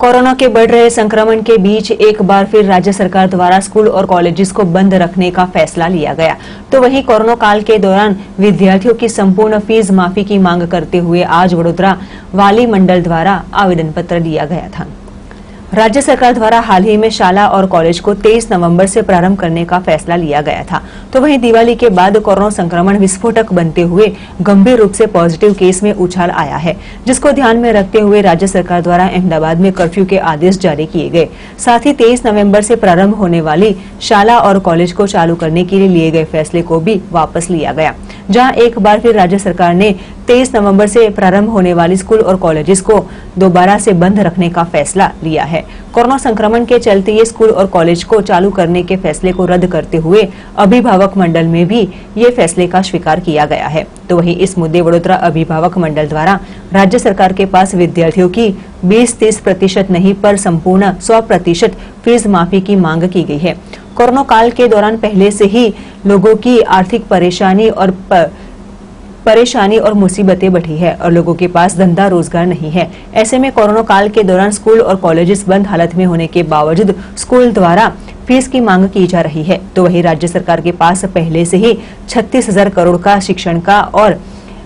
Corona के बढ़ रहे संक्रमण के बीच एक बार फिर राज्य सरकार द्वारा स्कूल और कॉलेजेस को बंद रखने का फैसला लिया गया। तो वहीं कोरोना काल के दौरान विद्यार्थियों की संपूर्ण फ़ीस माफ़ी की मांग करते हुए आज वडोदरा वाली मंडल द्वारा आवेदन पत्र दिया गया था। राज्य सरकार द्वारा हाल ही में शाला और कॉलेज को 23 नवंबर से प्रारंभ करने का फैसला लिया गया था। तो वहीं दिवाली के बाद कोरोना संक्रमण विस्फोटक बनते हुए गंभीर रूप से पॉजिटिव केस में उछाल आया है, जिसको ध्यान में रखते हुए राज्य सरकार द्वारा अहमदाबाद में कर्फ्यू के आदेश जारी किए गए। साथ ही तेईस नवंबर से प्रारंभ होने वाली शाला और कॉलेज को चालू करने के लिए लिए गए फैसले को भी वापस लिया गया, जहाँ एक बार फिर राज्य सरकार ने 23 नवंबर से प्रारंभ होने वाली स्कूल और कॉलेजेस को दोबारा से बंद रखने का फैसला लिया है। कोरोना संक्रमण के चलते ये स्कूल और कॉलेज को चालू करने के फैसले को रद्द करते हुए अभिभावक मंडल में भी ये फैसले का स्वीकार किया गया है। तो वहीं इस मुद्दे वडोदरा अभिभावक मंडल द्वारा राज्य सरकार के पास विद्यार्थियों की 20-30 प्रतिशत नहीं, पर संपूर्ण 100 प्रतिशत फ़ीस माफ़ी की मांग की गई है। कोरोना काल के दौरान पहले से ही लोगों की आर्थिक परेशानी और प... परेशानी और मुसीबतें बढ़ी है और लोगों के पास धंधा रोज़गार नहीं है। ऐसे में कोरोना काल के दौरान स्कूल और कॉलेजेस बंद हालत में होने के बावजूद स्कूल द्वारा फ़ीस की मांग की जा रही है। तो वही राज्य सरकार के पास पहले से ही छत्तीस हज़ार करोड़ का शिक्षण का और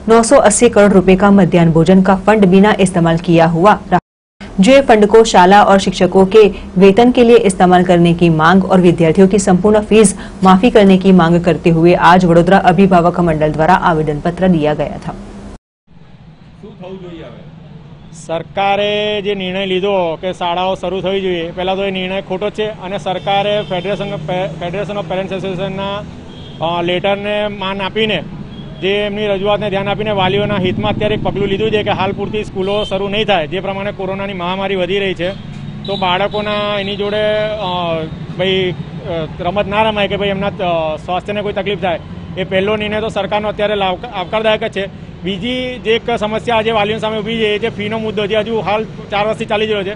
980 करोड़ रुपए का मध्यान्ह भोजन का फंड बिना इस्तेमाल किया हुआ जो ये फंड को शाला और शिक्षकों के वेतन के लिए इस्तेमाल करने की मांग और विद्यार्थियों की संपूर्ण फीस माफी करने की मांग करते हुए आज वडोदरा अभिभावक मंडल द्वारा आवेदन पत्र दिया गया था શું થવું જોઈએ હવે સરકારે જે નિર્ણય લીધો કે શાળાઓ શરૂ થવી જોઈએ પહેલાં તો એ નિર્ણય ખોટો છે અને સરકારે ફેડરેશન ફેડરેશન ઓફ પેરેન્ટ્સ એસોસિએશનના અ, લેટરને માન આપીને જે એમની રજૂઆતને ધ્યાન આપીને વાલીઓના હિતમાં અત્યારે એક પગલું લીધું છે કે હાલ પૂરતી સ્કૂલો શરૂ નહીં થાય, જે પ્રમાણે કોરોનાની મહામારી વધી રહી છે, તો બાળકોના એની જોડે ભાઈ રમત ના રમાય કે ભાઈ એમના સ્વાસ્થ્યને કોઈ તકલીફ થાય, એ પહેલો નિર્ણય તો સરકારનો અત્યારે આવકારદાયક જ છે. બીજી જે એક સમસ્યા આજે વાલીઓ સામે ઊભી છે, એ જે ફીનો મુદ્દો છે હજુ હાલ ચાર વર્ષથી ચાલી રહ્યો છે,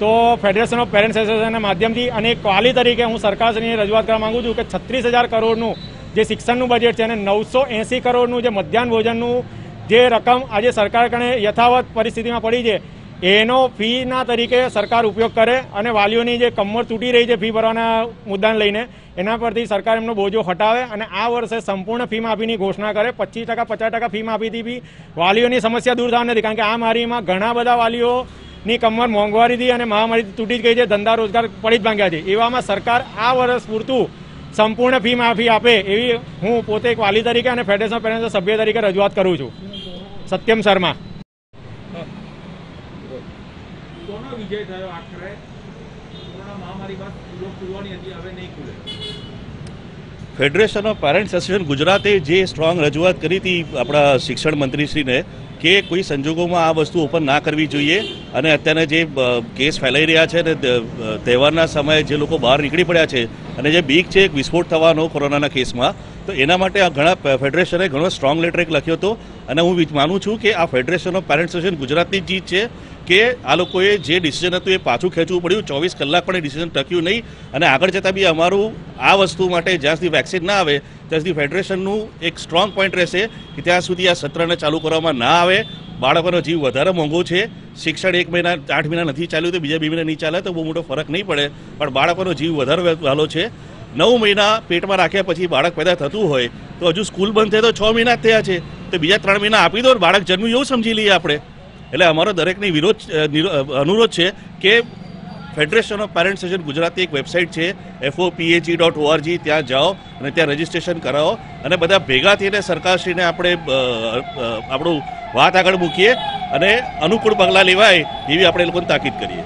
તો ફેડરેશન ઓફ પેરેન્ટ્સ એસોસિએશનના માધ્યમથી અને એક વાલી તરીકે હું સરકારશ્રીને રજૂઆત કરવા માગું છું કે છત્રીસ હજાર કરોડનું જે શિક્ષણનું બજેટ છે અને નવસો એંસી કરોડનું જે મધ્યાહન ભોજનનું જે રકમ આજે સરકાર કણે યથાવત પરિસ્થિતિમાં પડી છે, એનો ફીના તરીકે સરકાર ઉપયોગ કરે અને વાલીઓની જે કમર તૂટી રહી છે ફી ભરવાના મુદ્દાને લઈને, એના પરથી સરકાર એમનો બોજો હટાવે અને આ વર્ષે સંપૂર્ણ ફી માફીની ઘોષણા કરે. પચીસ ટકા, પચાસ ટકા ફી માફીથી બી વાલીઓની સમસ્યા દૂર થવાની નથી કારણ કે આ મારીમાં ઘણા બધા વાલીઓની કમર મોંઘવારીથી અને મહામારીથી તૂટી ગઈ છે, ધંધા રોજગાર પડી જ ભાંગ્યા છે. એવામાં સરકાર આ વર્ષ પૂરતું સંપૂર્ણ ફી માફી આપે એવી હું પોતે એક વાલી તરીકે અને ફેડરેશન ઓફ સભ્ય તરીકે રજૂઆત કરું છું. સત્યમ શર્મા. કોનો વિજય થયો આખરે? કોરોના મહામારી બાદ સ્કૂલો ખુલવાની હતી હવે નહીં ખુલે. ફેડરેશન ઓફ પેરેન્ટ્સ એસોસિએશન ગુજરાતે જે સ્ટ્રોંગ રજૂઆત કરી હતી આપણા શિક્ષણ મંત્રીશ્રીને કે કોઈ સંજોગોમાં આ વસ્તુ ઓપન ના કરવી જોઈએ અને અત્યારના જે કેસ ફેલાઈ રહ્યા છે અને તહેવારના સમયે જે લોકો બહાર નીકળી પડ્યા છે અને જે બીક છે, એક વિસ્ફોટ થવાનો કોરોનાના કેસમાં, તો એના માટે આ ઘણા ફેડરેશને ઘણો સ્ટ્રોંગ લેટર એક લખ્યો હતો અને હું માનું છું કે આ ફેડરેશન ઓફ પેરેન્ટ્સ એસોસિએશન ગુજરાતની જીત છે કે આ લોકોએ જે ડિસિઝન હતું એ પાછું ખેંચવું પડ્યું, ચોવીસ કલાક પણ એ ડિસિઝન ટક્યું નહીં અને આગળ જતાં બી અમારું આ વસ્તુ માટે જ્યાં સુધી વેક્સિન ના આવે ત્યાં ફેડરેશનનું એક સ્ટ્રોંગ પોઈન્ટ રહેશે કે ત્યાં સુધી આ સત્રને ચાલુ કરવામાં ના આવે. બાળકોનો જીવ વધારે મોંઘો છે. શિક્ષણ એક મહિના, આઠ મહિના નથી ચાલ્યું તો બીજા બે મહિના નહીં ચાલે તો બહુ મોટો ફરક નહીં પડે. પણ બાળકોનો જીવ વધારે વહેલો છે. નવ મહિના પેટમાં રાખ્યા પછી બાળક પેદા થતું હોય તો હજુ સ્કૂલ બંધ થાય તો છ મહિના જ થયા છે. તો બીજા ત્રણ મહિના આપી દો બાળક જન્મ્યું એવું સમજી લઈએ આપણે. એટલે અમારો દરેકની વિરોધ અનુરોધ છે કે federation of parents agent Gujarati એક વેબસાઇટ છે એફઓ પીએચઈ ડોટ ઓઆરજી ત્યાં જાઓ અને ત્યાં રજીસ્ટ્રેશન કરાવો. અને બધા ભેગા થઈને સરકારશ્રીને આપણે આપણું વાત આગળ મૂકીએ અને અનુકૂળ પગલાં લેવાય એવી આપણે લોકોને તાકીદ કરીએ.